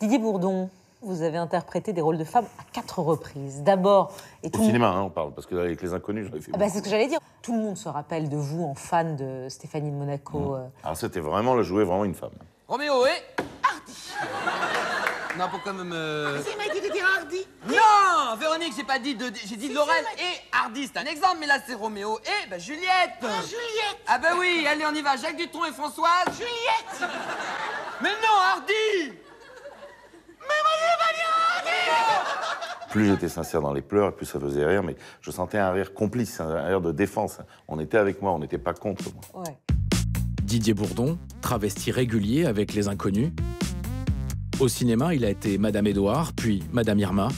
Didier Bourdon, vous avez interprété des rôles de femmes à quatre reprises. D'abord, et Au tout cinéma, hein, on parle, parce que avec les inconnus, j'avais fait. Ah bah, c'est ce que j'allais dire. Tout le monde se rappelle de vous en fan de Stéphanie de Monaco. euh. Alors c'était vraiment, le jouer vraiment une femme. Roméo et Hardy. Non, pourquoi me... me... Il m'a dit de dire Hardy? Non Véronique, j'ai pas dit de... J'ai dit Laurel et Hardy, c'est un exemple, mais là c'est Roméo et bah, Juliette Ah, Juliette. Ah bah oui, allez, on y va, Jacques Dutronc et Françoise Juliette. Mais non, Hardy Plus j'étais sincère dans les pleurs, plus ça faisait rire, mais je sentais un rire complice, un rire de défense. On était avec moi, on n'était pas contre moi. Ouais. Didier Bourdon, travesti régulier avec les inconnus. Au cinéma, il a été Madame Édouard, puis Madame Irma.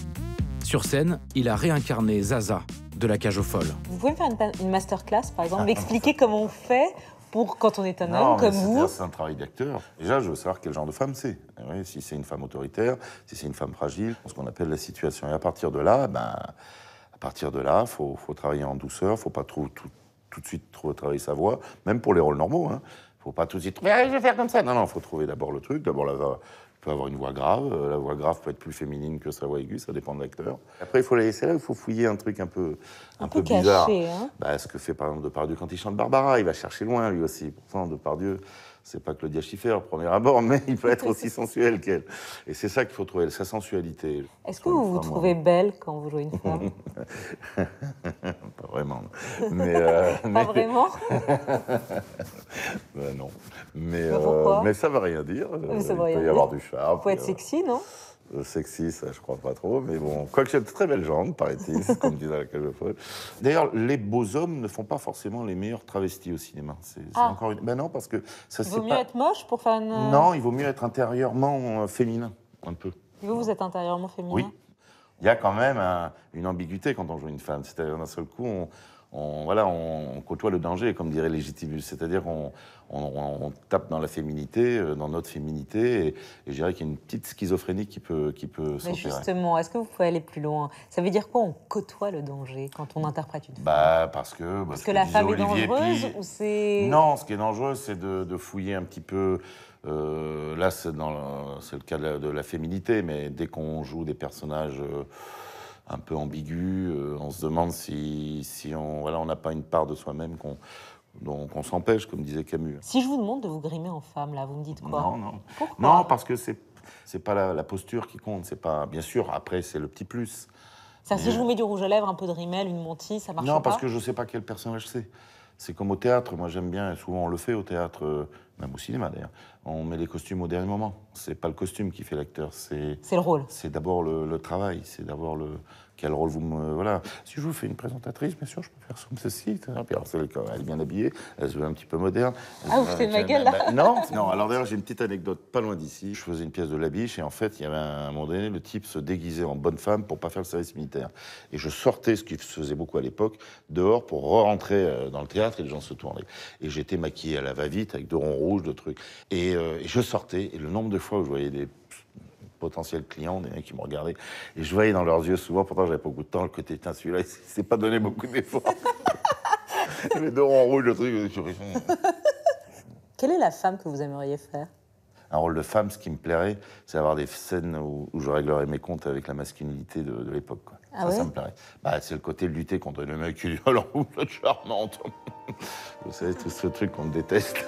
Sur scène, il a réincarné Zaza de la cage aux folles. Vous pouvez me faire une, une masterclass, par exemple, m'expliquer comment on fait pour, quand on est un Non, homme mais comme vous C'est un travail d'acteur. Déjà, je veux savoir quel genre de femme c'est. Oui, si c'est une femme autoritaire, si c'est une femme fragile, ce qu'on appelle la situation. Et à partir de là, ben, à partir de là, faut, faut travailler en douceur. Faut pas trop, tout, tout de suite trop travailler sa voix, même pour les rôles normaux. Hein. Faut pas tout de suite. Ouais, je vais faire comme ça. Non, non, faut trouver d'abord le truc. D'abord la voix. Peut avoir une voix grave. Euh, La voix grave peut être plus féminine que sa voix aiguë, ça dépend de l'acteur. Après, il faut laisser là, il faut fouiller un truc un peu, un, peu bizarre. caché, hein. Bah, ce que fait par exemple Depardieu quand il chante Barbara, il va chercher loin lui aussi. Pourtant, Depardieu, c'est pas Claudia Schiffer au premier abord, mais il peut être aussi sensuel qu'elle. Et c'est ça qu'il faut trouver, sa sensualité. Est-ce que vous vous femme, trouvez belle quand vous jouez une femme? vraiment. Mais, euh, Pas mais- vraiment Ben non. Mais, Bah, mais ça veut rien dire. Mais ça il veut rien peut y dire. avoir du charme. Faut être euh, sexy, non? euh, Sexy, ça je crois pas trop, mais bon, quoique j'ai de très belles jambes, paraît-il, c'est comme disait la. D'ailleurs, les beaux hommes ne font pas forcément les meilleurs travestis au cinéma. C'est Ah. encore une. Ben non, parce que ça Il vaut mieux pas. être moche pour faire une. Non, il vaut mieux être intérieurement euh, féminin, un peu. Vous, vous êtes intérieurement féminin? Oui. Il y a quand même un- une ambiguïté quand on joue une femme. C'est-à-dire d'un seul coup, on, on- voilà, on, côtoie le danger, comme dirait Légitimus. C'est-à-dire on, on, on tape dans la féminité, euh, dans notre féminité, et, et je dirais qu'il y a une petite schizophrénie qui peut, qui peut Mais s'opérer. justement, est-ce que vous pouvez aller plus loin? Ça veut dire quoi On côtoie le danger quand on interprète une femme? Bah, parce que. bah, Parce ce que la femme est dangereuse Py- ou c'est. Non, ce qui est dangereux, c'est de, de fouiller un petit peu. euh, là, c'est le, cas de la, de la féminité, mais dès qu'on joue des personnages euh, un peu ambigus, euh, on se demande si, si on voilà, on n'a pas une part de soi-même qu'on dont qu'on s'empêche, comme disait Camus. Si je vous demande de vous grimer en femme, là, vous me dites quoi? Non, non. Pourquoi? Non, parce que c'est c'est pas la, la posture qui compte. C'est pas bien sûr. Après, c'est le petit plus. Si je vous mets du rouge à lèvres, un peu de rimel, une mentille, ça marche Non, pas? parce que je sais pas quel personnage c'est. C'est comme au théâtre. Moi, j'aime bien, et souvent on le fait au théâtre, euh, même au cinéma d'ailleurs. On met les costumes au dernier moment. C'est pas le costume qui fait l'acteur, c'est C'est le rôle. c'est d'abord le, le travail, c'est d'abord le quel rôle vous me voilà. Si je vous fais une présentatrice, bien sûr, je peux faire comme ceci. alors, elle est bien habillée, elle se veut un petit peu moderne. Ah, vous foutez de ma gueule, là Bah, Non, non. Alors d'ailleurs, j'ai une petite anecdote pas loin d'ici. Je faisais une pièce de la biche et en fait, il y avait un, un moment donné, le type se déguisait en bonne femme pour pas faire le service militaire. Et je sortais, ce qui se faisait beaucoup à l'époque, dehors pour re-rentrer euh, dans le théâtre et les gens se tournaient. Et j'étais maquillé à la va-vite avec deux ronds rouges, de trucs. Et, euh, et je sortais et le nombre de fois où je voyais des potentiels clients, des mecs qui me regardaient, et je voyais dans leurs yeux souvent, pourtant j'avais pas beaucoup de temps, le côté, tiens, celui-là, il s'est pas donné beaucoup d'efforts. les deux ronds rouges, le truc, suis- Quelle est la femme que vous aimeriez faire? Un rôle de femme, ce qui me plairait, c'est avoir des scènes où, où je réglerais mes comptes avec la masculinité de, de l'époque. Ah ça, me plairait. Bah, c'est le côté lutter contre le mec qui dit Alors, vous êtes charmante. vous savez, tout ce truc qu'on déteste.